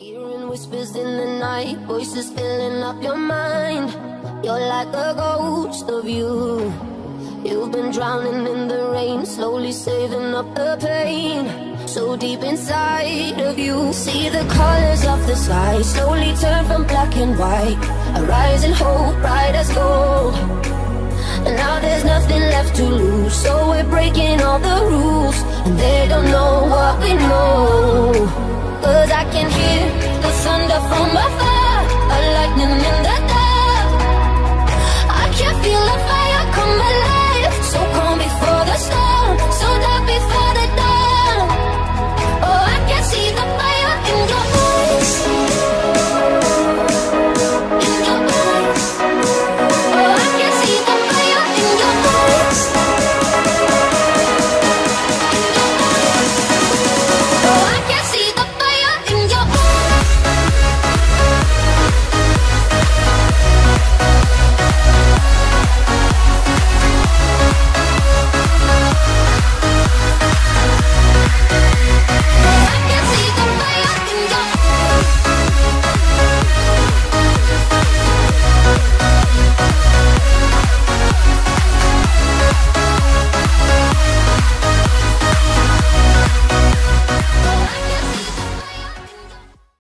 Hearing whispers in the night, voices filling up your mind. You're like a ghost of you. You've been drowning in the rain, slowly saving up the pain. So deep inside of you, see the colors of the sky slowly turn from black and white. A rising hope, bright as gold. And now there's nothing left to lose, so we're breaking all the